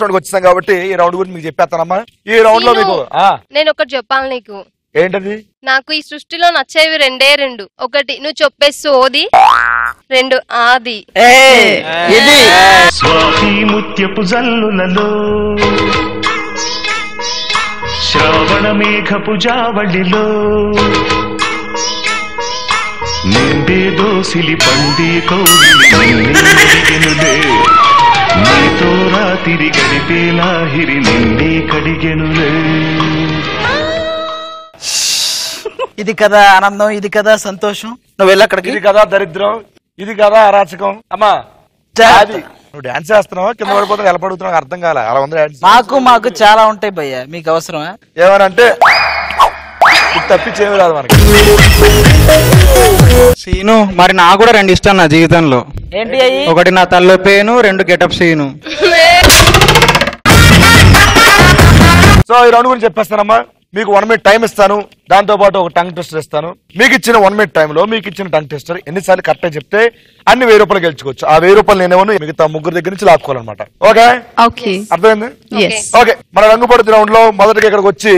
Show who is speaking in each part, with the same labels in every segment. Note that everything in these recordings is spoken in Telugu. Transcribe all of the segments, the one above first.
Speaker 1: లాస్ట్ రౌండ్ వచ్చేసాం కాబట్టి ఈ రౌండ్ గురించి మీకు చెప్పేస్తానమ్మా. ఈ రౌండ్లో మీకు ఆ.
Speaker 2: నేను ఒకటి చెప్పాలి నీకు.
Speaker 1: ఏంటది?
Speaker 2: నాకు ఈ సృష్టిలో నచ్చేవి రెండే రెండు. ఒకటి నువ్వు చెప్పే సోది. రెండు ఆది.
Speaker 3: ఇది.
Speaker 4: స్వాతి ముత్యపు జల్లులలో శ్రావణ మేఘపు జావళిలో నిండే దోసిలి పండే కౌగిలినులే నీతో రాతిరి గడిపేలాహిరి నిండే కడిగెనులే
Speaker 3: ఇది కదా ఆనందం ఇది కదా సంతోషం. నువ్వు వెళ్ళి అక్కడికి.
Speaker 1: ఇది కదా దరిద్రం ఇది కదా అరాచకం. అమ్మా అది. నువ్వు డాన్స్ చేస్తున్నావా? కింద పడిపోతున్నా ఎలా పడుతున్నావు? అర్థం కాలే. అలా ఉంది డాన్స్
Speaker 3: మాకు మాకు చాలా ఉంటాయి భయ్య. మీకు అవసరమా?
Speaker 1: ఏమనంటే ఇది తప్పించేమి రాదు మనకి.
Speaker 5: సీను మరి నాకు కూడా రెండు ఇష్టం నా జీవితంలో.
Speaker 3: ఏంటి అయ్యి?
Speaker 5: ఒకటి నా తల్లో పేను రెండు గెటప్ సీను.
Speaker 1: సో ఈ రౌండ్ గురించి చెప్పేస్తానమ్మా. మీకు వన్ మినిట్ టైం ఇస్తాను. దాంతో పాటు ఒక టంగ్ టెస్టర్ ఇస్తాను. మీకు ఇచ్చిన వన్ మినిట్ టైంలో మీకు ఇచ్చిన టంగ్ టెస్టర్ ఎన్నిసార్లు కరెక్ట్ చెప్తే అన్ని వెయ్యి రూపాయలు గెలుచుకోవచ్చు. ఆ వెయ్యి రూపాయలు నేనేమో మిగతా ముగ్గురు దగ్గర నుంచి లాక్కోవాలన్నమాట. ఓకే?
Speaker 6: ఓకే.
Speaker 1: అర్థమైంది. ఓకే. మన రంగుపడుతు రౌండ్లో మొదటిగా ఇక్కడికి వచ్చి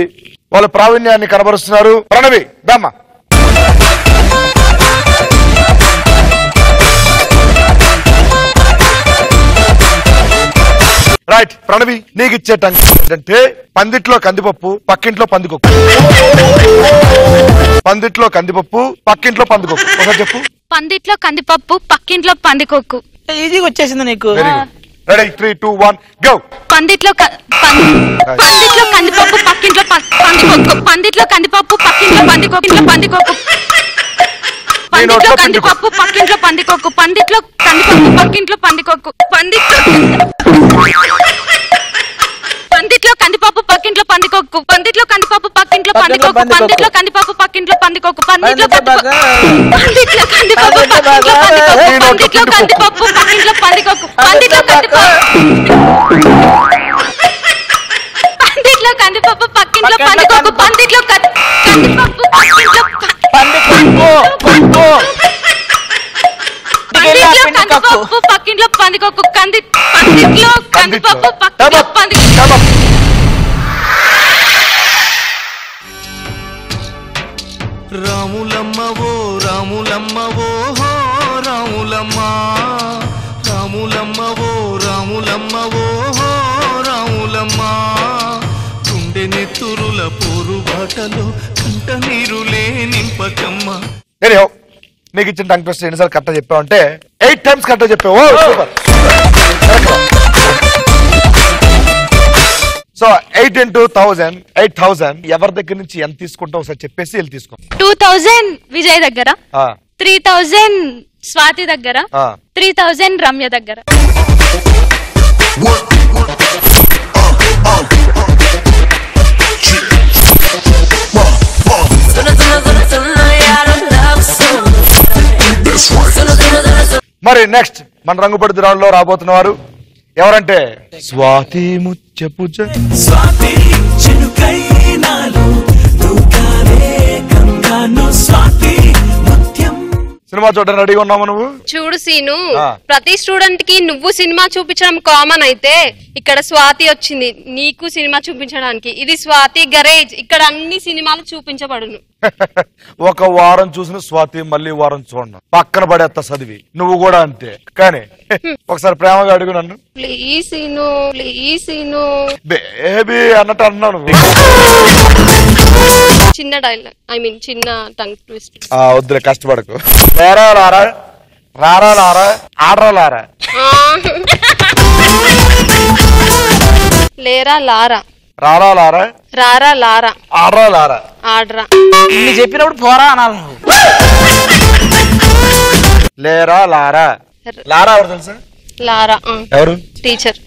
Speaker 1: వాళ్ళ ప్రావీణ్యాన్ని కనబరుస్తున్నారు ప్రణవి. దమ్మ. రైట్ ప్రణవి నీకు ఇచ్చే టంగ్ ఏంటంటే పందిట్లో కందిపప్పు పక్కింట్లో పందికొక్కు. పందిట్లో కందిపప్పు పక్కింట్లో పందికొక్కు. ఒకసారి చెప్పు.
Speaker 6: పందిట్లో కందిపప్పు పక్కింట్లో పందికొక్కు.
Speaker 3: ఈజీగా వచ్చేసింది నీకు.
Speaker 1: Ready three two one go
Speaker 6: పందిట్లో పందిట్లో కందిపప్పు పక్కింట్లో పందికొక్కు. పందిట్లో కందిపప్పు పక్కింట్లో పందికొక్కు పందికొక్కు. పందిట్లో కందిపప్పు పక్కింట్లో పందికొక్కు పందిట్లో కందిపప్పు పక్కింట్లో పందికొక్కు. పందిట్లో పందిట్లో కందిపప్పు పక్కింట్లో పందికొక్కు. పందిట్లో కందిపప్పు పక్కింట్లో పందికొక్కు. పందిట్లో కందిపప్పు పక్కింట్లో పందికొక్కు. పందిట్లో కందిపప్పు పందిట్లో కందిపప్పు పక్కింట్లో పందికొక్కు పందిట్లో కందిపప్పు పక్కింట్లో పందికొక్కు. పందిట్లో కందిపప్పు పందిట్లో కందిపప్పు పక్కింట్లో పందికొక్కు. పందిట్లో కందిపప్పు పక్కింట్లో కందిపప్పు పక్కింట్లో పందికొక్కు కంది పందిట్లో కందిపప్పు పక్కింట్లో పంది.
Speaker 4: రాములమ్మ ఓ రాములమ్మ ఓ హో రాములమ్మ. రాములమ్మ ఓ రాములమ్మ ఓ హో రాములమ్మ. గుండె నెత్తురుల పోరు బాటలో కంట నీరులే నింపకమ్మ
Speaker 1: ఎనిహో నీకు ఇచ్చిన టంగ్ టెస్ట్ ఎన్నిసార్లు కరెక్ట్ చెప్పావు అంటే ఎయిట్ టైమ్స్ కరెక్ట్ చెప్పావు. Super so eight into thousand eight thousand ఎవరి దగ్గర నుంచి ఎంత తీసుకుంటావు ఒకసారి చెప్పేసి వెళ్ళి తీసుకో.
Speaker 6: టూ థౌజండ్ విజయ్ దగ్గర
Speaker 1: ఆ,
Speaker 6: త్రీ థౌజండ్ స్వాతి దగ్గర
Speaker 1: ఆ.
Speaker 6: త్రీ థౌజండ్ రమ్య దగ్గర.
Speaker 1: మరి నెక్స్ట్ మన రంగుపడి రౌండ్లో రాబోతున్న వారు ఎవరంటే? స్వాతి ముచ్చపు
Speaker 7: స్వాతి చినుకైనాలు స్వాతి
Speaker 1: సినిమా చూడడానికి రెడీగా ఉన్నాము నువ్వు?
Speaker 2: చూడు సీను. ప్రతి స్టూడెంట్కి నువ్వు సినిమా చూపించడం కామన్ అయితే ఇక్కడ స్వాతి వచ్చింది నీకు సినిమా చూపించడానికి. ఇది స్వాతి గరేజ్ ఇక్కడ అన్ని సినిమాలు చూపించబడును.
Speaker 1: ఒక వారం చూసిన స్వాతి మళ్ళీ వారం చూడను. పక్కన పడేస్తా చదివి. నువ్వు కూడా అంతే. కానీ ఒకసారి ప్రేమగా అడుగు నన్ను.
Speaker 2: Please Seenu please Seenu.
Speaker 1: Baby అన్నట్టు అన్నాను
Speaker 2: చిన్న డైలాగ్ ఐ మీన్ చిన్న టంగ్ ట్విస్ట్
Speaker 1: ఆ, వద్దులే కష్టపడకు. లేరా లారా రారా లారా ఆడరా లారా?
Speaker 2: లేరా లారా?
Speaker 1: రారా లారా?
Speaker 2: రారా లారా?
Speaker 1: ఆడరా లారా?
Speaker 2: ఆడ్రా.
Speaker 3: ఇన్ని చెప్పినప్పుడు పోరా అనాలి నువ్వు.
Speaker 1: లేరా లారా? లారా ఎవరు తెలుసా?
Speaker 2: లారా
Speaker 1: ఎవరు?
Speaker 2: టీచర్.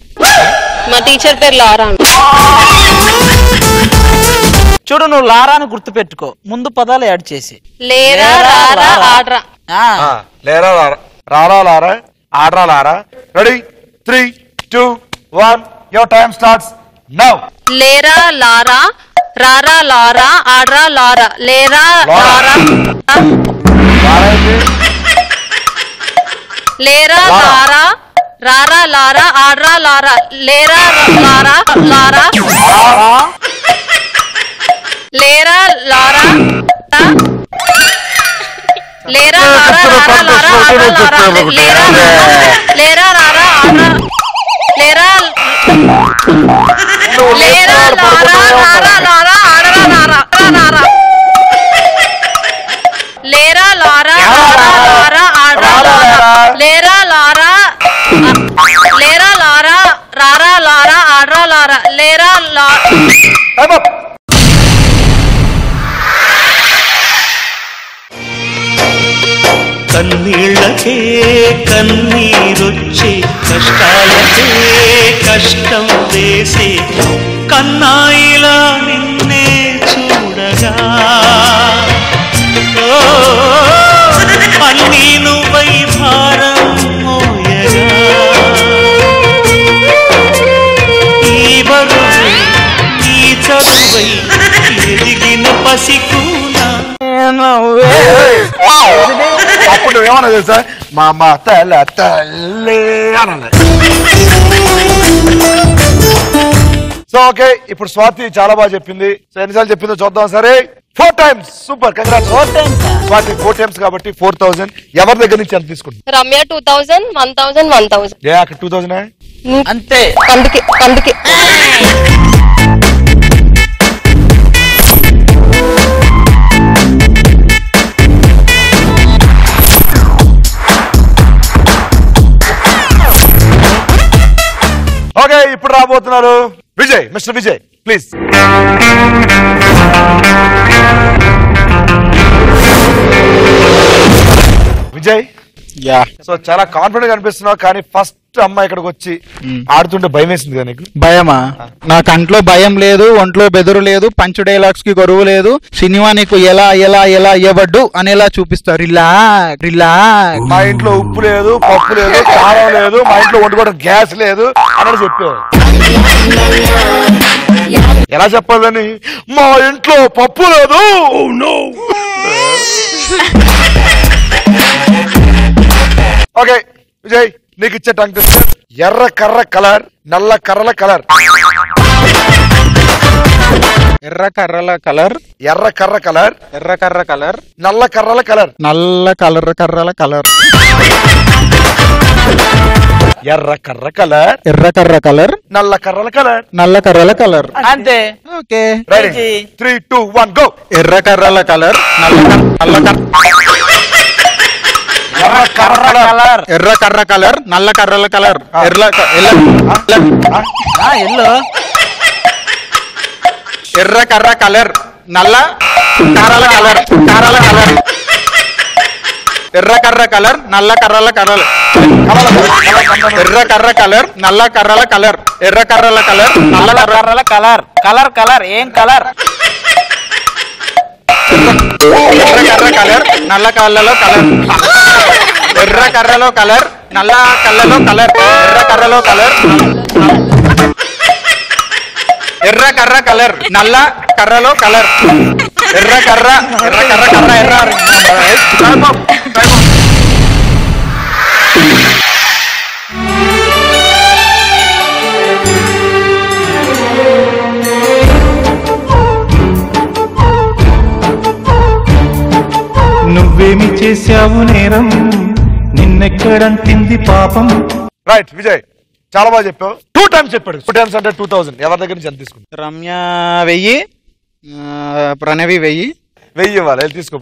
Speaker 2: మా టీచర్ పేరు లారా.
Speaker 3: చూడు నువ్వు లారాని గుర్తు పెట్టుకో ముందు పదాలు యాడ్ చేసి.
Speaker 2: లేరా రారా ఆడ్రా.
Speaker 3: ఆ,
Speaker 1: ఆ, లేరా లారా. రారా లారా. ఆడరా లారా. Ready three two one your time starts now
Speaker 2: లేరా లారా. రారా లారా. ఆడ్రా లారా. లేరా
Speaker 1: లారా.
Speaker 2: లారా.
Speaker 1: లారా?
Speaker 2: లేరా
Speaker 1: లారా.
Speaker 2: లారా. రారా లారా. ఆడ్రా లారా. లేరా. లారా లారా? లేరా లారా. లేరా లారా రారా లారా. లారా లేరా లేరా ఆడ్రా లేరా లేరా లారా లారా ఆడరా లారా లారా లేరా. లారా రారా లారా ఆడ్రా లారా లేరా. లారా లేరా లారా రారా లారా ఆడ్రా లారా. లేరా లా
Speaker 7: కన్నీళ్ళకే కన్నీరొచ్చి కష్టాలకే కష్టం వేసే కన్నాయిలా నిన్నే చూడగా. అన్నీ నువ్వై భారం మోయగా. ఈ బరువు ఈ చదువై ఎదిగిన పసికూనా
Speaker 1: అప్పుడు నువ్వేమన్నా తెలుసా? మా అమ్మ తల తల్లి సో ఓకే ఇప్పుడు స్వాతి చాలా బాగా చెప్పింది. సో ఎన్నిసార్లు చెప్పిందో చూద్దాం సరే. Four times super congrats
Speaker 3: four times
Speaker 1: Swathi four times కాబట్టి ఫోర్ థౌసండ్ ఎవరి దగ్గర నుంచి ఎంత తీసుకుంటుంది?
Speaker 2: Ramya two thousand one thousand one thousand
Speaker 1: ఏ అక్కడ టూ థౌసండ్
Speaker 3: అంతే.
Speaker 2: అందుకే అందుకే
Speaker 1: ఓకే ఇప్పుడు రాబోతున్నారు. Vijay mister Vijay please. Vijay?
Speaker 5: Yeah.
Speaker 1: So చాలా కాన్ఫిడెంట్ అనిపిస్తున్నావు కానీ ఫస్ట్ అమ్మ ఇక్కడికి వచ్చి ఆడుతుంటే భయం వేసింది కదా నీకు?
Speaker 5: భయమా? నా కంట్లో భయం లేదు ఒంట్లో బెదురు లేదు పంచు డైలాగ్స్కి గొరువు లేదు. సినిమా నీకు ఎలా ఎలా ఎలా ఇవ్వడ్డు అనేలా చూపిస్తారు రిలా రిలా
Speaker 1: మా ఇంట్లో ఉప్పు లేదు పప్పు లేదు కారం లేదు మా ఇంట్లో వండుకోవడం గ్యాస్ లేదు. అని చెప్పావు ఎలా చెప్పాలని? మా ఇంట్లో పప్పు లేదు. ఓకే విజయ్ నీకు ఇచ్చే టంగ్ టెస్టర్ ఎర్ర కర్ర కలర్ నల్ల కర్రల కలర్.
Speaker 5: ఎర్ర కర్రల కలర్.
Speaker 1: ఎర్ర కర్ర కలర్.
Speaker 5: ఎర్ర కర్ర కలర్.
Speaker 1: నల్ల కర్రల కలర్.
Speaker 5: నల్ల కలర్ కర్రల కలర్.
Speaker 1: ఎర్ర కర్ర కలర్.
Speaker 5: ఎర్ర కర్ర కలర్.
Speaker 1: నల్ల కర్రల కలర్.
Speaker 5: నల్ల కర్రల కలర్.
Speaker 3: అంతే.
Speaker 5: Okay.
Speaker 1: Ready three two one go
Speaker 5: ఎర్ర కర్రల కలర్. నల్ల కర్- నల్ల
Speaker 1: కర్ర. కలర్.
Speaker 5: ఎర్ర కర్ర కలర్ నల్ల కర్రల కలర్. ఎర్ర ఎల్ల- ఎర్ర కర్ర కలర్ నల్ల కారాల కలర్ కారాల కలర్. ఎర్ర కర్ర కలర్ నల్ల కర్రల కలర్. ఎర్ర కర్ర కలర్ నల్ల కర్రల కలర్. ఎర్ర కర్రల కలర్ నల్ల
Speaker 3: నల్ల
Speaker 5: కర్ర
Speaker 3: కర్రల కలర్. కలర్ కలర్ ఏం కలర్?
Speaker 5: ఎర్ర కర్ర కలర్ నల్ల కళ్ళలో కలర్. ఎర్ర కర్రలో కలర్ నల్ల కళ్ళలో కలర్. ఎర్ర కర్రలో కలర్ ఎర్ర కర్ర కలర్. నల్ల కర్రలో కలర్. ఎర్ర కర్ర ఎర్ర కర్ర కర్ర ఎర్ర
Speaker 8: నువ్వేమి చేశావు నేరం? నిన్నెక్కడంటింది పాపం?
Speaker 1: రైట్ విజయ్ చాలా బాగా చెప్పావు. టూ టైమ్స్ చెప్పాడు. టూ టైమ్స్ అంటే టూ థౌసండ్ ఎవరి దగ్గర నుంచి ఎంత తీసుకుంటావు
Speaker 5: రమ్య వెయ్యి ఆ, ప్రణవి వెయ్యి.
Speaker 1: వెయ్యి ఇవ్వాలి. వెళ్ళి తీసుకో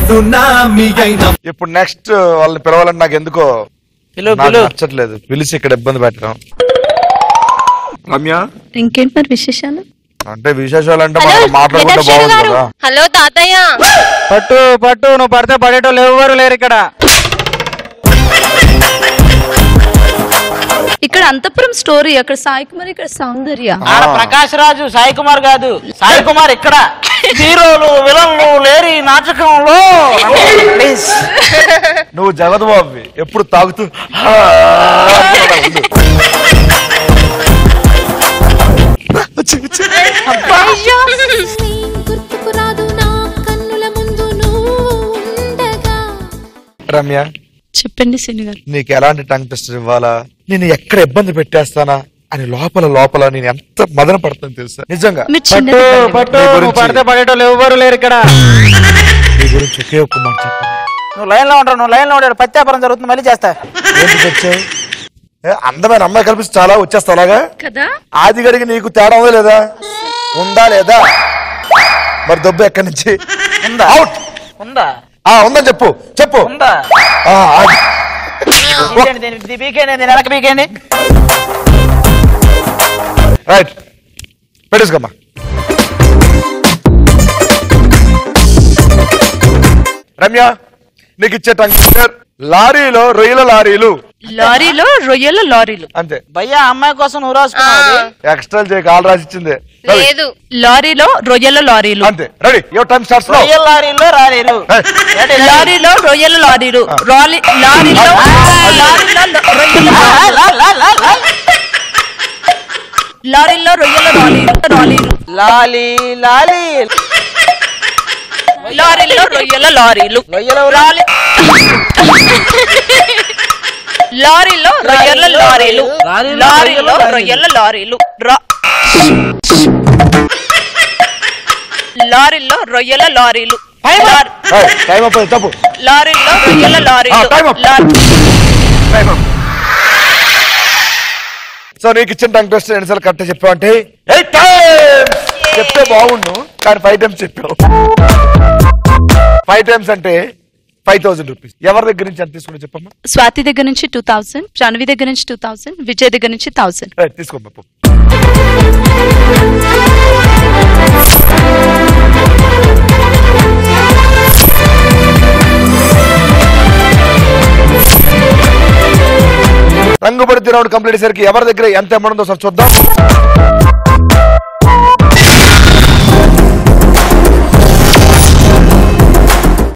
Speaker 7: సునామీ అయిన
Speaker 1: ఇప్పుడు నెక్స్ట్ వాళ్ళని పిలవాలని నాకు ఎందుకో
Speaker 3: పిలు
Speaker 1: నాకు
Speaker 3: పిలు.
Speaker 1: నచ్చట్లేదు. పిలిచి ఇక్కడ ఇబ్బంది పెట్టడం. రమ్య?
Speaker 6: ఇంకేంటి మరి విశేషాలు?
Speaker 1: అంటే విశేషాలు అంటే మనం మాట్లాడుకుంటే బాగుంది కదా
Speaker 2: హలో తాతయ్య
Speaker 5: పట్టు పట్టు నువ్వు పడితే పడేటోళ్ళు ఎవరు లేరు ఇక్కడ
Speaker 6: ఇక్కడ అంతపురం స్టోరీ అక్కడ సాయి కుమార్ ఇక్కడ సౌందర్య
Speaker 3: ఆడ ప్రకాష్ రాజు సాయి కుమార్ కాదు సాయి కుమార్ ఇక్కడ హీరోలు విలన్లు లేరు ఈ నాటకంలో ప్లీజ్
Speaker 1: నువ్వు జగద్బాబు ఎప్పుడు తాగుతూ రమ్య
Speaker 9: చెప్పండి గారు
Speaker 1: నీకు ఎలాంటి టంగ్ టెస్టర్ ఇవ్వాలా? నేను ఎక్కడ ఇబ్బంది పెట్టేస్తానా? అని లోపల లోపల నేను ఎంత మదన పడతాను తెలుసా? నిజంగా.
Speaker 9: మీరు చిన్నది
Speaker 3: పట్టు
Speaker 1: నీ
Speaker 3: నువ్వు
Speaker 1: గురించి-
Speaker 3: పడితే పడేటోళ్ళు ఎవ్వరు లేరు ఇక్కడ.
Speaker 1: నీ గురించి ఒకే ఒక్క మాట చెప్పండి
Speaker 3: నువ్వు లైన్లో ఉంటావు నువ్వు లైన్లో ఉంటాడు పత్యాపురం జరుగుతుంది మళ్ళీ చేస్తా.
Speaker 1: ఏంటి తెచ్చావు ఏ, అందమైన అమ్మాయి కల్పిస్తే చాలా వచ్చేస్తా అలాగా?
Speaker 9: కదా?
Speaker 1: ఆది గడికి నీకు తేడా ఉందా లేదా? ఉందా లేదా? మరి దెబ్బ ఎక్కడి నుంచి?
Speaker 3: ఉందా?
Speaker 1: అవుట్
Speaker 3: ఉందా?
Speaker 1: ఆ ఉందని చెప్పు చెప్పు.
Speaker 3: ఉందా?
Speaker 1: ఆ,
Speaker 3: ఇది వెనక
Speaker 1: రైట్. పెట్టేసుకోమ్మా. రమ్య నీకు ఇచ్చే టంగ్ లారీలో రొయ్యల లారీలు.
Speaker 9: లారీలో రొయ్యల లారీలు.
Speaker 1: అంతే.
Speaker 3: భయ్యా అమ్మాయి కోసం నువ్వు రాసుకున్నావు
Speaker 1: ఎక్స్ట్రా చేయక ఆల్ రాసి ఇచ్చింది రవి,
Speaker 2: లేదు
Speaker 9: లారీలో రొయ్యల లారీలు.
Speaker 1: అంతే. Ready your time starts now
Speaker 3: రొయ్యల లారీలో ఏంటి?
Speaker 9: లారీలో రొయ్యల లారీలు. రాలి లారీలో లారీలో రొయ్యల
Speaker 3: లా, లా, లా, లా, లా.
Speaker 9: లారీలో రొయ్యల లారీలు లారీలు.
Speaker 3: లాలి లాలి.
Speaker 9: లారీలో రొయ్యల లారీలు.
Speaker 3: రొయ్యల
Speaker 9: లారీ లారీలో. రొయ్యల లారీలు లారీలో. రొయ్యల లారీలు. రా- లారీలో రొయ్యల లారీలు. లార్-
Speaker 1: టైం అయిపోయింది తప్పు
Speaker 9: లారీలో రొయ్యల లారీలు.
Speaker 1: టైం సో నీకు ఇచ్చిన టంగ్ టెస్టర్ ఎన్నిసార్లు కరెక్ట్ చెప్పావు అంటే ఎయిట్ టైమ్స్! చెప్తే బాగుండు కానీ ఫైవ్ టైమ్స్ చెప్పావు. ఫైవ్ టైమ్స్ అంటే ఫైవ్ థౌసండ్ రూపీస్. ఎవరి దగ్గర నుంచి ఎంత తీసుకుని చెప్పమ్మా?
Speaker 9: స్వాతి దగ్గర నుంచి టూ థౌసండ్ జాన్వి దగ్గర నుంచి టూ థౌసండ్ విజయ్ దగ్గర నుంచి థౌసండ్.
Speaker 1: రైట్ తీసుకోమ్మా పో. రౌండ్ కంప్లీట్ అయ్యేసరికి ఎవరి దగ్గర ఎంత అమౌంట్ ఉందో సార్ చూద్దాం